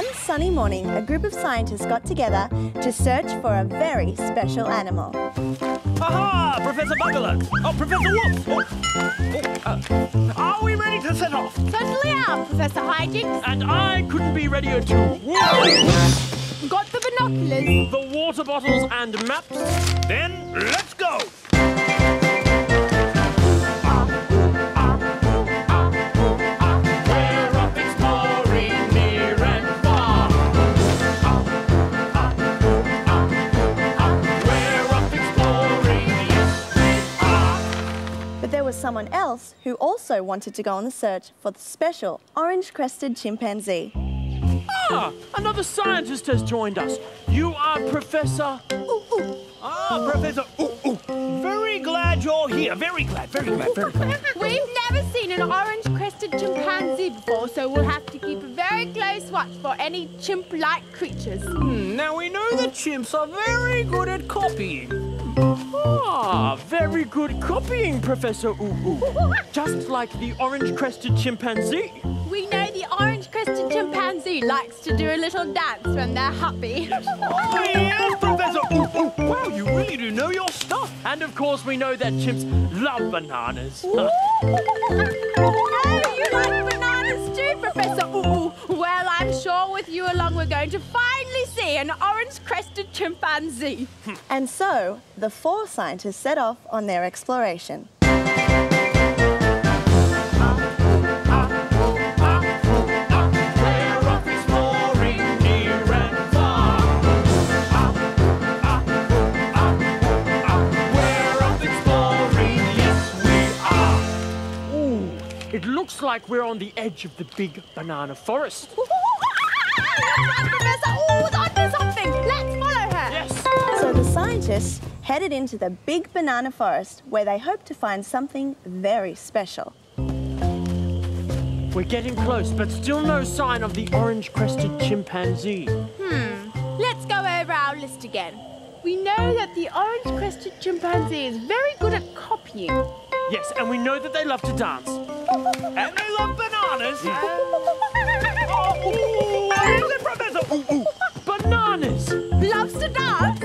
One sunny morning, a group of scientists got together to search for a very special animal. Aha! Professor Bugler! Oh, Professor Wolf! Oh, oh, uh, are we ready to set off? Certainly are, Professor Hijinks. And I couldn't be readier too. Got the binoculars. The water bottles and maps. Then let's go! Someone else who also wanted to go on the search for the special orange crested chimpanzee. Ah, another scientist has joined us. You are Professor. Ooh, ooh. Ah, Professor. Ooh, ooh. Very glad you're here. Very glad. Very glad. Very glad. We've never seen an orange-crested chimpanzee before, so we'll have to keep a very close watch for any chimp-like creatures. Hmm, now we know that chimps are very good at copying. Ah, very good copying, Professor Ooh. Just like the orange-crested chimpanzee. We know the orange-crested chimpanzee likes to do a little dance when they're happy. Oh, yes, Professor Ooh. Wow, you really do know your stuff. And of course, we know that chimps love bananas. oh, you like bananas too, Professor Ooh. Well, I'm sure with you along we're going to finally see an orange-crested chimpanzee. And so, the four scientists set off on their exploration. Looks like we're on the edge of the big banana forest. Professor something. Let's follow her. Yes. So the scientists headed into the big banana forest where they hoped to find something very special. We're getting close, but still no sign of the orange-crested chimpanzee. Hmm. Let's go over our list again. We know that the orange-crested chimpanzee is very good at copying. Yes, and we know that they love to dance. and they love bananas. oh, ooh, what is it, Professor? Ooh, ooh. Bananas. Loves to dance.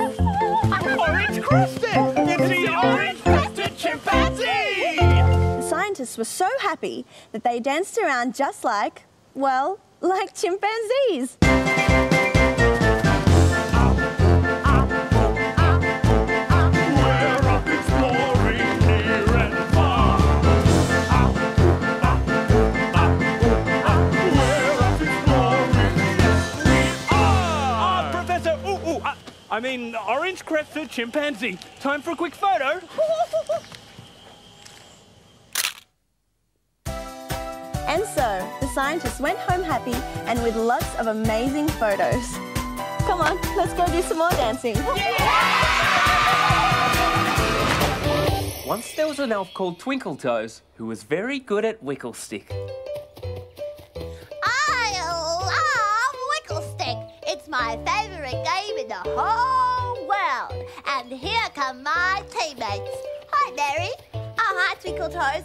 Orange crested! It's the orange crested chimpanzee! The scientists were so happy that they danced around just like, well, like chimpanzees. I, I mean, orange crested chimpanzee. Time for a quick photo. And so, the scientists went home happy and with lots of amazing photos. Come on, let's go do some more dancing. Once there was an elf called Twinkle Toes who was very good at Wickle Stick. I love Wickle Stick. It's my favourite game in the whole world. And here come my teammates. Hi, Mary. Oh, hi, Twinkle Toes.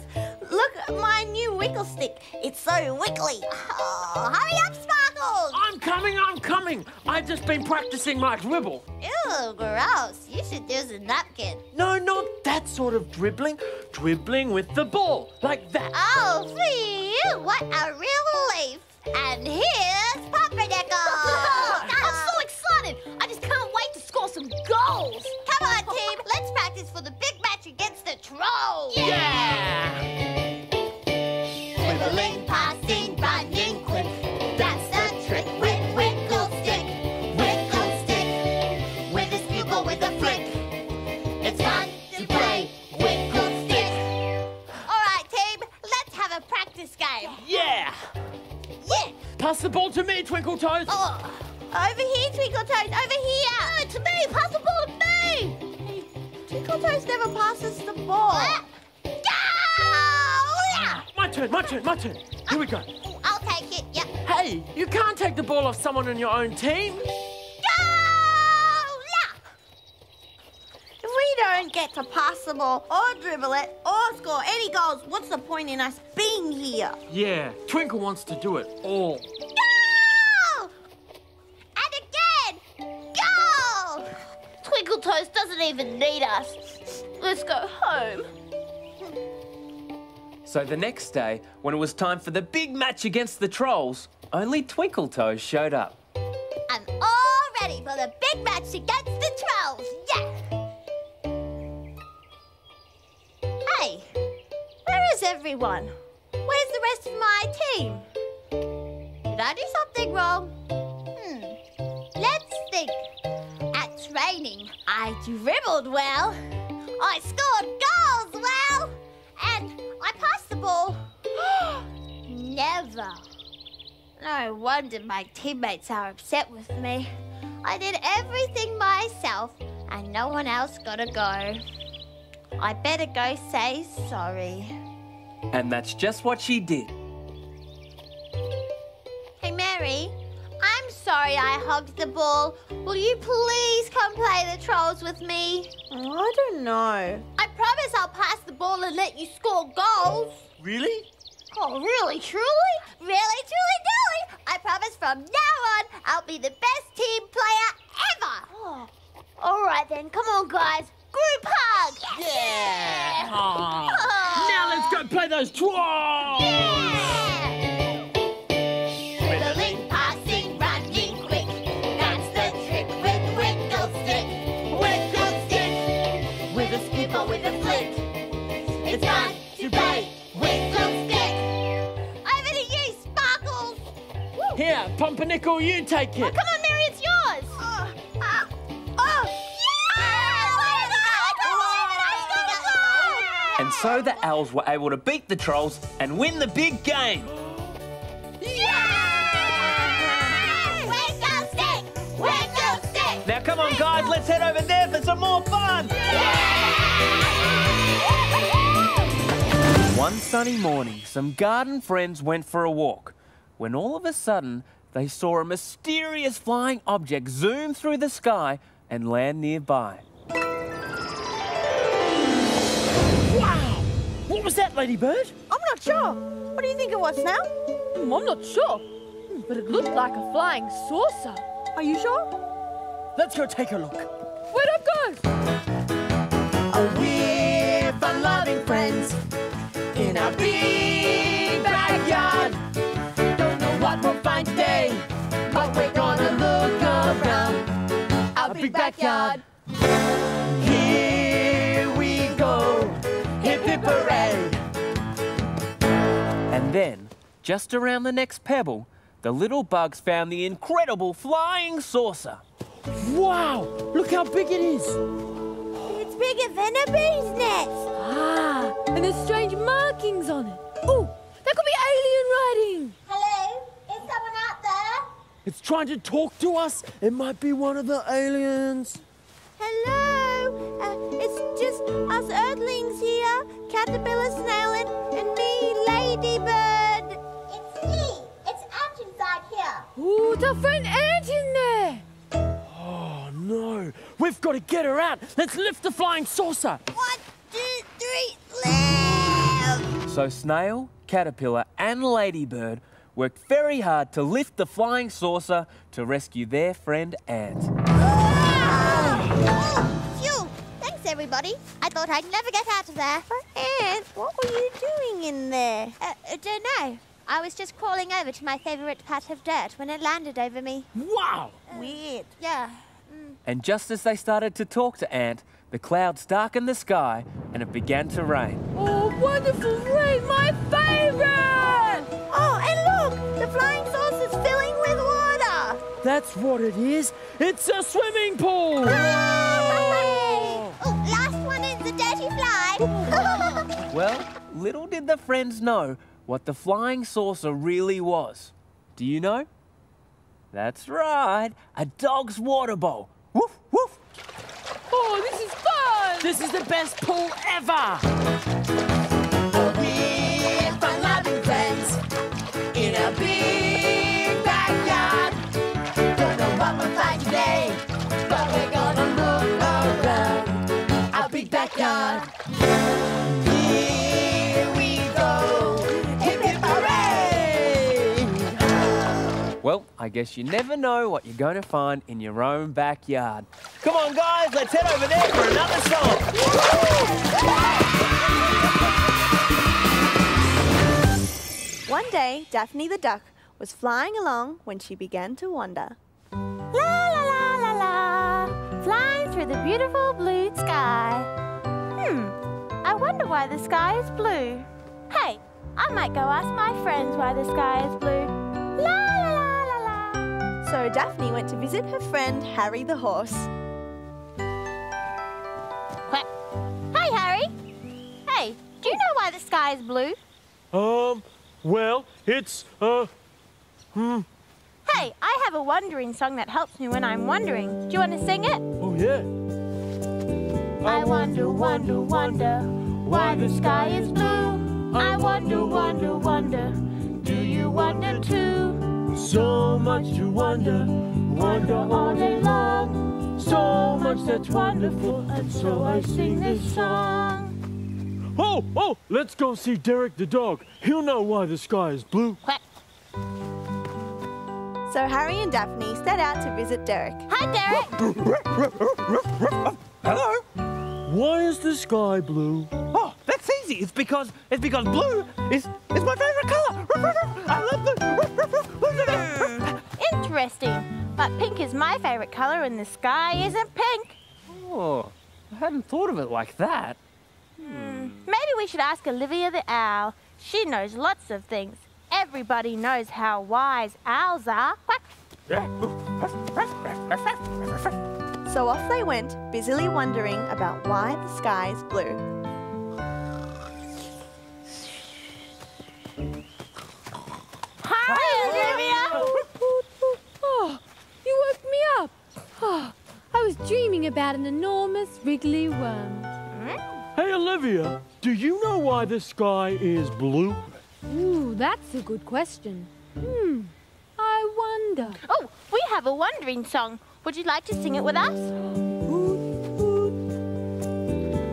Look at my new Wickle Stick. It's so wiggly. Oh, hurry up, Sparkles. I'm coming, I'm coming. I've just been practicing my dribble. Ew, gross. You should use a napkin. No, not that sort of dribbling. Dribbling with the ball, like that. Oh, phew, what a relief. And here's Pumpernickel. Let's for the big match against the Trolls. Yeah! Dribbling, passing, running quick. That's the trick with Wickle Stick. Wickle Stick. With a squeakle, with a flick. It's fun to play Wickle Stick. All right, team. Let's have a practice game. Yeah! Yeah. Pass the ball to me, Twinkle Toes. Oh, over here, Twinkle Toes, over here. No, to me. Pass the ball to me. Tortoise never passes the ball. Uh, my turn, my turn, my turn. Here we go. I'll take it, yeah. Hey, you can't take the ball off someone on your own team. If we don't get to pass the ball or dribble it or score any goals, what's the point in us being here? Yeah, Twinkle wants to do it all. Goal! And again, goal! Twinkle Toes doesn't even need us. Let's go home. So the next day, when it was time for the big match against the trolls, only Twinkle Toes showed up. I'm all ready for the big match against the trolls. Yeah! Hey, where is everyone? Where's the rest of my team? Did I do something wrong? Hmm. Let's think. At training, I dribbled well. I scored goals well. And I passed the ball. Never. No wonder my teammates are upset with me. I did everything myself, and no one else got a go. I better go say sorry. And that's just what she did. Hey, Mary, I'm sorry I hogged the ball. Will you please come play the trolls with me? Oh, I don't know. I promise I'll pass the ball and let you score goals. Really? Oh, really, truly? Really, truly, truly? I promise from now on, I'll be the best team player ever. Oh. All right, then. Come on, guys. Group hug. Yeah. Oh. Now let's go play those trolls! Yeah. Here, Pumpernickel, you take it. Come on, Mary, it's yours. Oh, uh, oh. Yeah! And so the owls were able to beat the trolls and win the big game. Yeah! Wickle Stick! Wickle Stick! Now come on, guys, let's head over there for some more fun. One sunny morning, some garden friends went for a walk when all of a sudden they saw a mysterious flying object zoom through the sky and land nearby. Wow! What was that, Ladybird? I'm not sure. What do you think it was, Snail? Hmm, I'm not sure, Hmm, but it looked like a flying saucer. Are you sure? Let's go take a look. Where'd it go? We're fun-loving friends in our big big backyard. Here we go, hip hip hooray! And then, just around the next pebble, the little bugs found the incredible flying saucer. Wow! Look how big it is! It's bigger than a bee's nest. Ah, and there's strange markings on it. Oh, that could be alien writing. Hello? Is someone out there? It's trying to talk to us. It might be one of the aliens. Hello. Uh, it's just us Earthlings here. Caterpillar, Snail, and, and me, Ladybird. It's me. It's Ant inside here. Ooh, it's our friend Ant in there. Oh no! We've got to get her out. Let's lift the flying saucer. One, two, three, lift! So Snail, Caterpillar, and Ladybird worked very hard to lift the flying saucer to rescue their friend Ant. Oh, phew. Thanks, everybody. I thought I'd never get out of there. Ant, what were you doing in there? Uh, I don't know. I was just crawling over to my favourite patch of dirt when it landed over me. Wow! Uh, Weird. Yeah. Mm. And just as they started to talk to Ant, the clouds darkened the sky and it began to rain. Oh, wonderful rain, my favorite! Oh, and look! The flying saucer's filling with water. That's what it is. It's a swimming pool. Oh, last one is the dirty fly. Well, little did the friends know what the flying saucer really was. Do you know? That's right, a dog's water bowl. Woof, woof. Oh, this is fun! This is the best pool ever. A big backyard. But we're gonna look big backyard. Here we go! Well, I guess you never know what you're going to find in your own backyard. Come on, guys, let's head over there for another song. One day, Daphne the duck was flying along when she began to wonder. La la la la la, flying through the beautiful blue sky. Hmm, I wonder why the sky is blue. Hey, I might go ask my friends why the sky is blue. La la la la la. So Daphne went to visit her friend Harry the horse. Quack. Hey, Harry. Hey, do you know why the sky is blue? Um, well, it's, uh, hmm. Hey, I have a wondering song that helps me when I'm wondering. Do you want to sing it? oh yeah. I wonder, wonder, wonder why the sky is blue. I wonder, wonder, wonder. Do you wonder too? So much to wonder, wonder all day long. So much that's wonderful, and so I sing this song. Oh, oh, let's go see Derek the dog. He'll know why the sky is blue. Quack. So Harry and Daphne set out to visit Derek. Hi, Derek. Hello. Why is the sky blue? Oh, that's easy. It's because it's because blue is is my favorite color. I love the. Interesting. But pink is my favorite color and the sky isn't pink. Oh, I hadn't thought of it like that. Maybe we should ask Olivia the owl. She knows lots of things. Everybody knows how wise owls are. Quack. So off they went, busily wondering about why the sky is blue. Hi, Olivia. Oh, you woke me up. Oh, I was dreaming about an enormous wriggly worm. Hmm? Hey, Olivia, do you know why the sky is blue? Ooh, that's a good question. Hmm, I wonder. Oh, we have a wondering song. Would you like to sing it with us?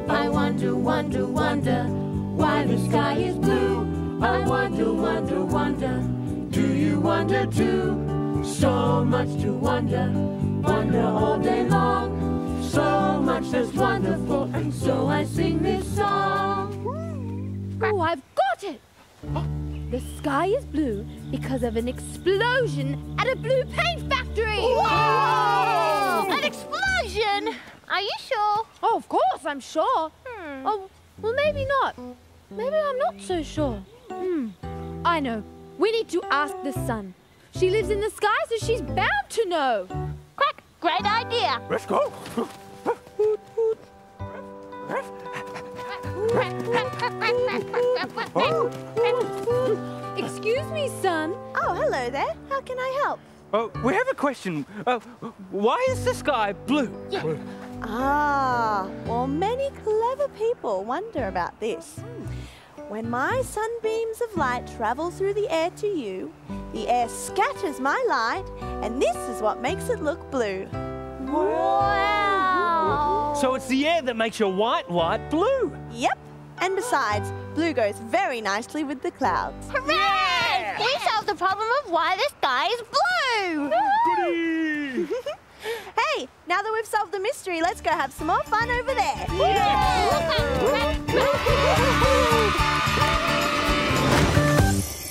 I wonder, wonder, wonder why the sky is blue. I wonder, wonder, wonder. Do you wonder too? So much to wonder, wonder all day long. So much that's wonderful, and so I sing this song. Oh, I've got it! The sky is blue because of an explosion at a blue paint factory! Whoa! An explosion! Are you sure? Oh, of course, I'm sure. Hmm. Oh, well, maybe not. Maybe I'm not so sure. Hmm. I know. We need to ask the sun. She lives in the sky, so she's bound to know. Quack! Great idea! Let's go. Excuse me, sun. Oh, hello there. How can I help? Oh, we have a question. Uh, why is the sky blue? Ah, well, many clever people wonder about this. When my sunbeams of light travel through the air to you, the air scatters my light, and this is what makes it look blue. Wow! So it's the air that makes your white light blue. Yep. And besides, blue goes very nicely with the clouds. Hooray! We solved the problem of why the sky is blue! Goody! Hey, now that we've solved the mystery, let's go have some more fun over there.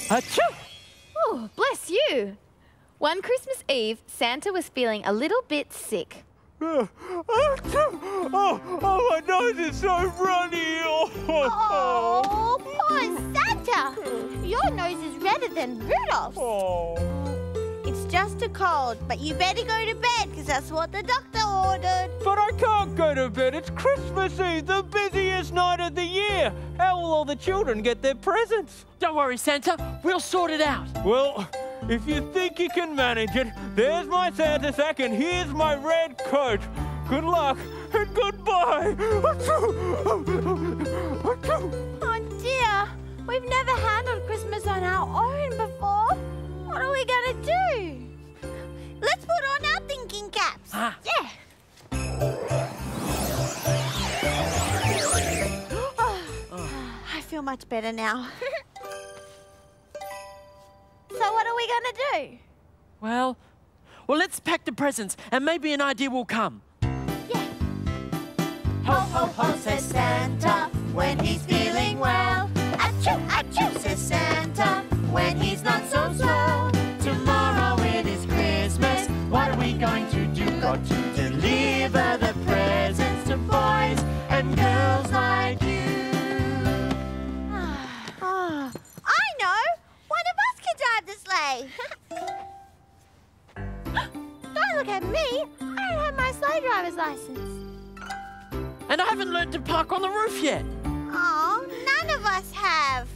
Achoo! Oh, bless you. One Christmas Eve, Santa was feeling a little bit sick. oh, oh, oh, my nose is so runny. Oh, Oh, poor Santa! Your nose is redder than Rudolph's. oh. It's just a cold, but you better go to bed because that's what the doctor ordered. But I can't go to bed. It's Christmas Eve, the busiest night of the year. How will all the children get their presents? Don't worry, Santa. We'll sort it out. Well, if you think you can manage it, there's my Santa sack and here's my red coat. Good luck and goodbye. Oh dear, we've never handled Christmas on our own before. What are we gonna do? Let's put on our thinking caps. Ah. Yeah. I feel much better now. So what are we gonna do? Well, well, let's pack the presents and maybe an idea will come. Learned to park on the roof yet. Oh, none of us have.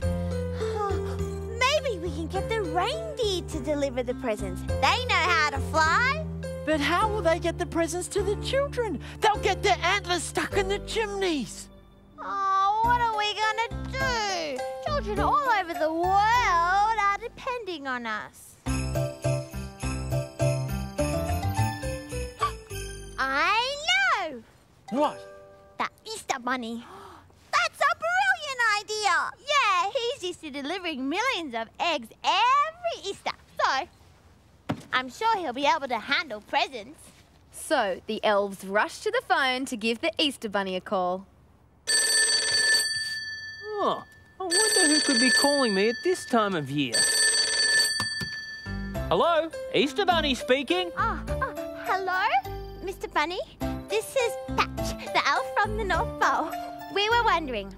Maybe we can get the reindeer to deliver the presents. They know how to fly. But how will they get the presents to the children? They'll get their antlers stuck in the chimneys. Oh, what are we gonna do? Children all over the world are depending on us. I know! What? The Easter That's a brilliant idea! Yeah, he's used to delivering millions of eggs every Easter. So, I'm sure he'll be able to handle presents. So the elves rush to the phone to give the Easter Bunny a call. Oh, I wonder who could be calling me at this time of year. Hello, Easter Bunny speaking. Oh, oh, hello, Mr. Bunny. This is Patch, the elf from the North Pole. We were wondering,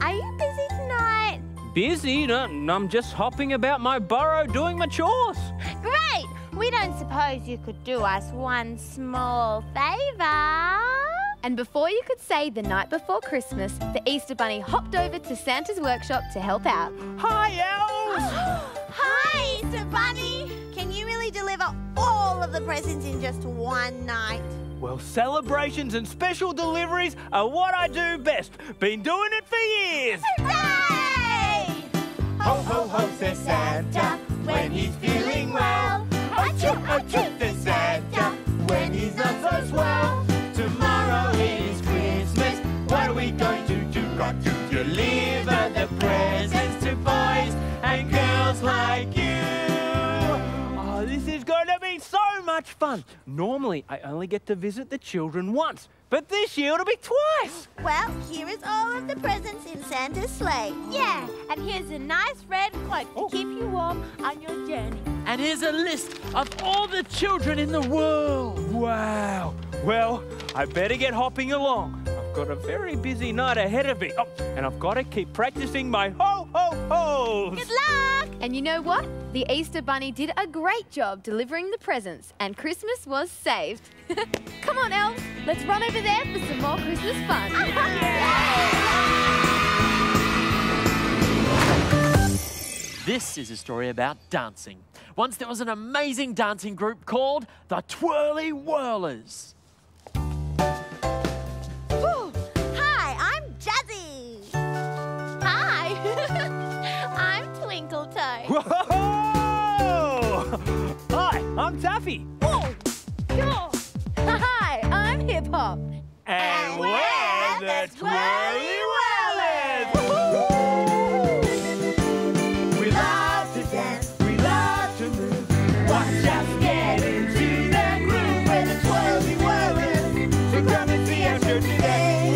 are you busy tonight? Busy? No, I'm just hopping about my burrow doing my chores. Great! We don't suppose you could do us one small favour? And before you could say the night before Christmas, the Easter Bunny hopped over to Santa's workshop to help out. Hi, elves! Hi, Easter Bunny! Can you really deliver all of the presents in just one night? Well, celebrations and special deliveries are what I do best. Been doing it for years. Hooray! Ho, ho, ho, says Santa when he's feeling well. Achoo, achoo, says much fun. Normally, I only get to visit the children once, but this year it'll be twice. Well, here is all of the presents in Santa's sleigh. Yeah, and here's a nice red cloak to oh. keep you warm on your journey. And here's a list of all the children in the world. Wow. Well, I better get hopping along. I've got a very busy night ahead of me. Oh, and I've got to keep practicing my ho ho ho's. Good luck! And you know what? The Easter Bunny did a great job delivering the presents, and Christmas was saved. Come on, elves, let's run over there for some more Christmas fun. This is a story about dancing. Once there was an amazing dancing group called the Twirly Whirlers. I'm Taffy. Hi, I'm Hip Hop. And we're the Twirly Whirlers. We love to dance, we love to move. Watch us get into the groove. We're the twirly whirlers. So come and see our show today.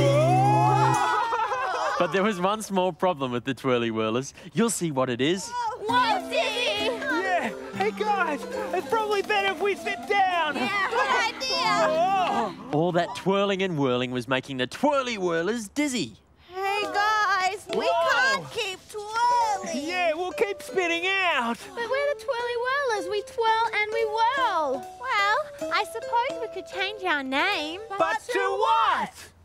But there was one small problem with the Twirly Whirlers. You'll see what it is. What's it? Yeah. Hey guys, it's probably better if we sit down. Yeah, good idea. Oh. All that twirling and whirling was making the Twirly Whirlers dizzy. Hey guys, we Whoa. can't keep twirling. Yeah, we'll keep spinning out. But we're the twirly whirlers. We twirl and we whirl. Well, I suppose we could change our name. But to what? Oh.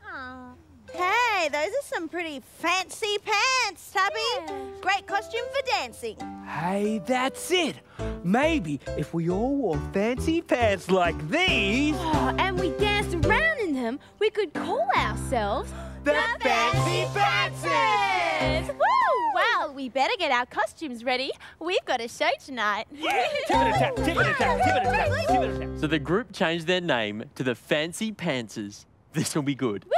Hey, those are some pretty fancy pants, Tubby. Great costume for dancing. Hey, that's it. Maybe if we all wore fancy pants like these, Oh, and we danced around in them, we could call ourselves the, Fancy Pantses. Woo! Well, we better get our costumes ready. We've got a show tonight. Yeah. So the group changed their name to the Fancy Pantsers. This will be good. We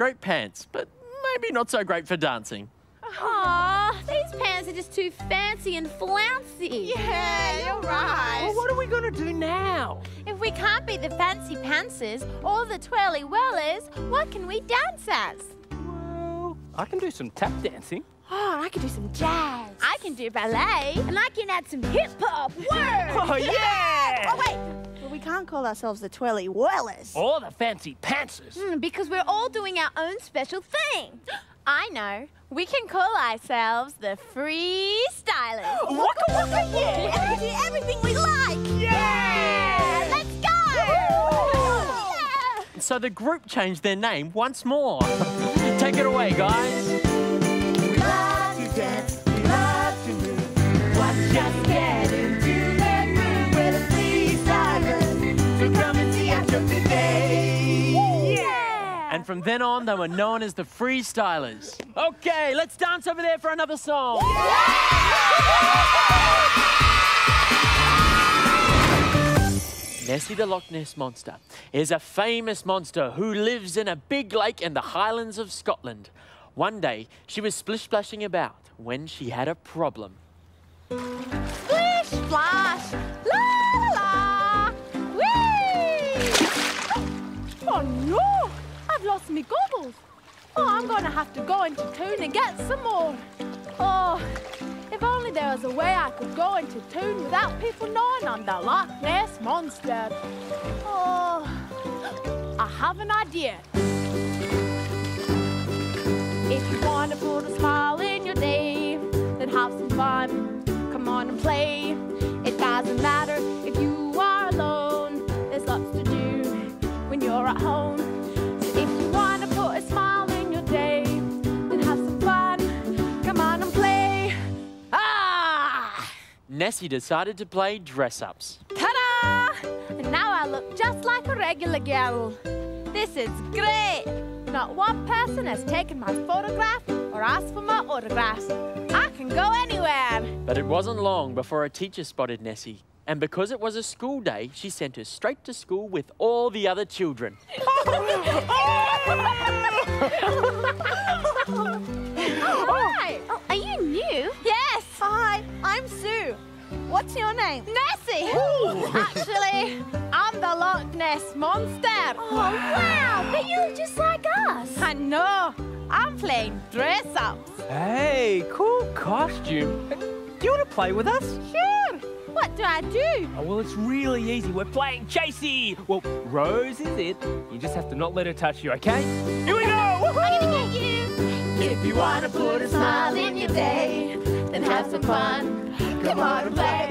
great pants, but maybe not so great for dancing. Aw, these pants are just too fancy and flouncy. Yeah, you're right. Well, what are we going to do now? If we can't be the fancy pantsers or the twirly whirlers, what can we dance as? Well, I can do some tap dancing. Oh, I can do some jazz. I can do ballet, and I can add some hip hop. Word! Oh, yeah! Oh, wait. Well, we can't call ourselves the Twirly Whirlers. Or the fancy pantsers. Hmm, because we're all doing our own special thing. I know. We can call ourselves the Freestylers. Waka waka, yeah! We can do everything we like! Yeah! Let's go! Yeah! So the group changed their name once more. Take it away, guys. And from then on, they were known as the Freestylers. Okay, let's dance over there for another song. Nessie the Loch Ness Monster is a famous monster who lives in a big lake in the Highlands of Scotland. One day, she was splish splashing about when she had a problem. Splish, splash, la la la, whee! Oh no! Lost my goggles. Oh, I'm to have to go into town and get some more. Oh, if only there was a way I could go into town without people knowing I'm the Loch Ness Monster. Oh, I have an idea. If you want to put a smile in your day, then have some fun. Come on and play. It doesn't matter Nessie decided to play dress ups. Ta-da! And now I look just like a regular girl. This is great. Not one person has taken my photograph or asked for my autograph. I can go anywhere. But it wasn't long before a teacher spotted Nessie. And because it was a school day, she sent her straight to school with all the other children. What's your name? Nessie. Actually, I'm the Loch Ness Monster. Oh, wow! But you look just like us. I know. I'm playing dress ups. Hey, cool costume. Do you want to play with us? Sure. What do I do? Oh, well, it's really easy. We're playing Chasey. Well, Rose is it. You just have to not let her touch you, okay? Here we go! I'm gonna get you. If you want to put a smile in your day, then have some fun. Come on and play.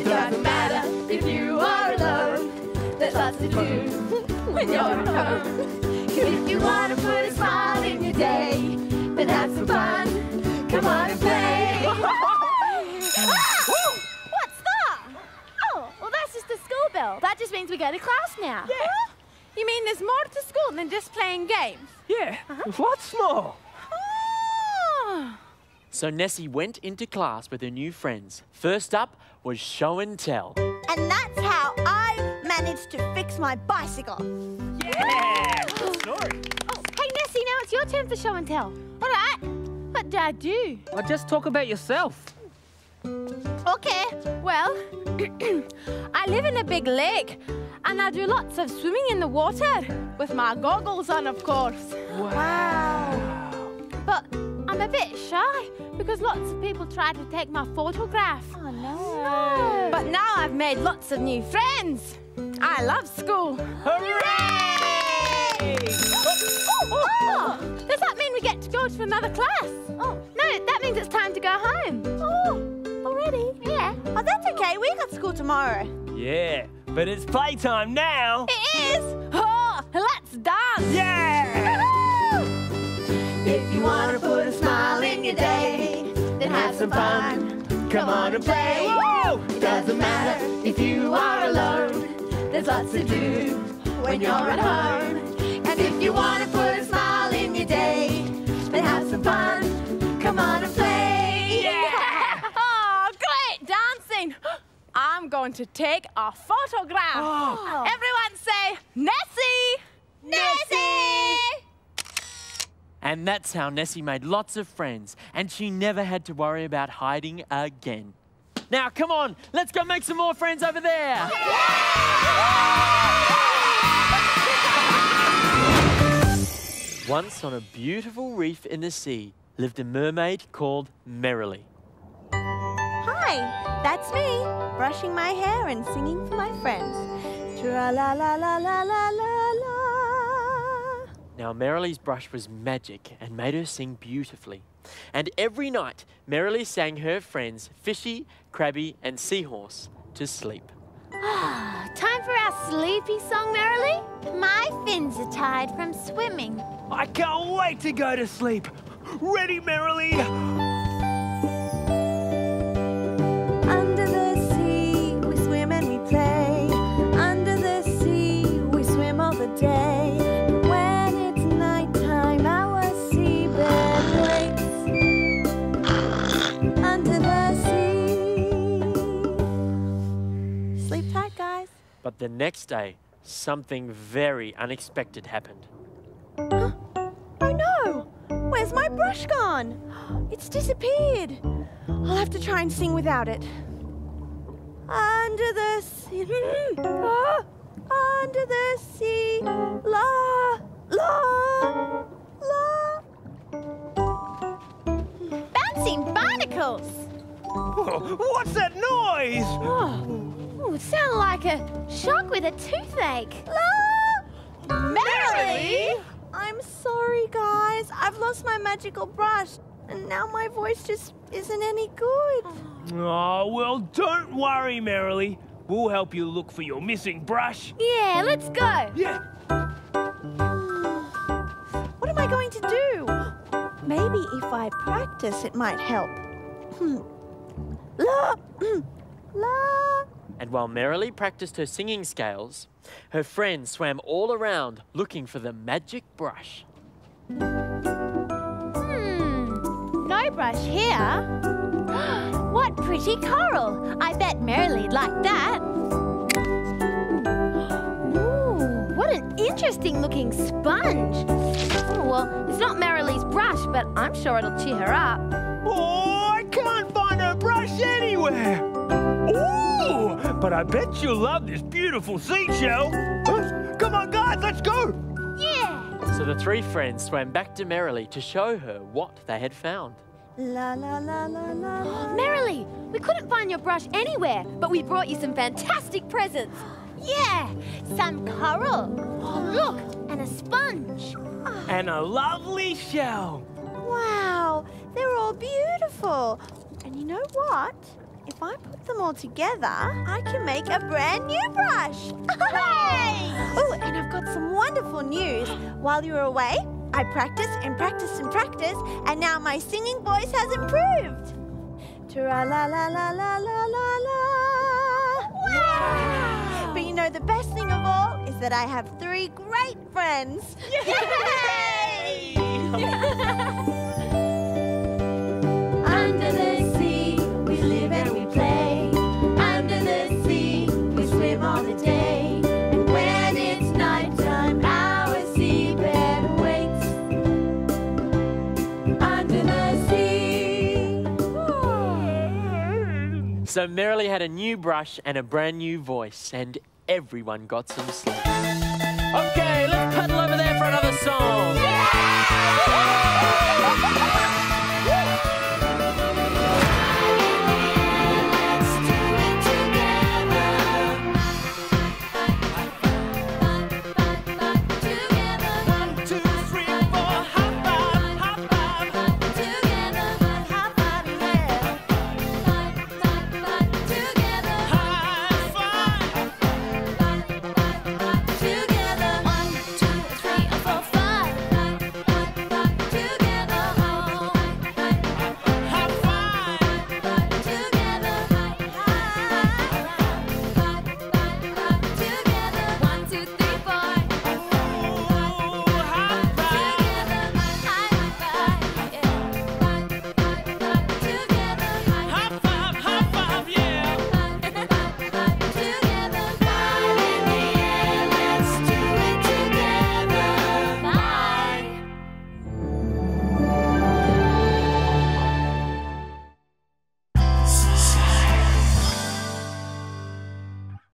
It doesn't matter if you are alone. There's lots to do when you're at home. If you want to put a smile in your day, then have some fun. Come on and play. What's that? Oh, well, that's just the school bell. That just means we go to class now. Huh? You mean there's more to school than just playing games? Yeah, uh-huh. lots more. Oh. So Nessie went into class with her new friends. First up was show and tell. And that's how I managed to fix my bicycle. Yeah! Good story. Oh, hey, Nessie, now it's your turn for show and tell. All right. What do I do? Well, just talk about yourself. Okay, well, I live in a big lake and I do lots of swimming in the water with my goggles on, of course. Wow. But I'm a bit shy because lots of people try to take my photograph. Oh, no. But now I've made lots of new friends. I love school. Hooray! Oh, oh, oh, does that mean we get to go to another class? Oh, no, that means it's time to go home. Oh, already? Yeah. Oh, that's okay. We got school tomorrow. Yeah, but it's playtime now. It is. Oh, let's dance. Yeah! If you want to some fun. Come on and play. It doesn't matter if you are alone. There's lots to do when you're at home. And if you want to put a smile in your day, then have some fun. Come on and play. oh, great dancing. I'm going to take a photograph. Oh. Everyone say, Nessie! Nessie! And that's how Nessie made lots of friends, and she never had to worry about hiding again. Now, come on, let's go make some more friends over there. Once on a beautiful reef in the sea lived a mermaid called Merrily. Hi, that's me, brushing my hair and singing for my friends. Tra la la la la la la la. Now, Merrily's brush was magic and made her sing beautifully. And every night, Merrily sang her friends Fishy, Crabby, and Seahorse to sleep. Time for our sleepy song, Merrily. My fins are tired from swimming. I can't wait to go to sleep. Ready, Merrily? But the next day, something very unexpected happened. Oh no! Where's my brush gone? It's disappeared. I'll have to try and sing without it. Under the sea. Ah, under the sea. La, la, la. Bouncing barnacles. What's that noise? Oh, ooh, it sounded like a shark with a toothache. La! Merrily? I'm sorry, guys. I've lost my magical brush, and now my voice just isn't any good. Oh, well, don't worry, Merrily. We'll help you look for your missing brush. Yeah, let's go. Yeah. What am I going to do? Maybe if I practice, it might help. Hmm. La, la. And while Merrily practiced her singing scales, her friends swam all around looking for the magic brush. Hmm, no brush here. What pretty coral. I bet Merrily'd like that. Ooh, what an interesting looking sponge. Oh, well, it's not Merrily's brush, but I'm sure it'll cheer her up. Oh, I can't find her brush anywhere. Ooh, but I bet you'll love this beautiful seashell. Huh? Come on, guys, let's go. Yeah. So the three friends swam back to Merrily to show her what they had found. La la la la la. la. Merrily, we couldn't find your brush anywhere, but we brought you some fantastic presents. Yeah. Some coral. Oh, look. And a sponge. Ah. And a lovely shell. Wow, they're all beautiful. And you know what? If I put them all together, I can make a brand new brush. Oh, and I've got some wonderful news. While you were away, I practiced and practiced and practiced, and now my singing voice has improved. Tra la la la la la la la. Wow! But you know the best thing of all is that I have three great friends. Under So Merrily had a new brush and a brand new voice, and everyone got some sleep. Okay, let's paddle over there for another song.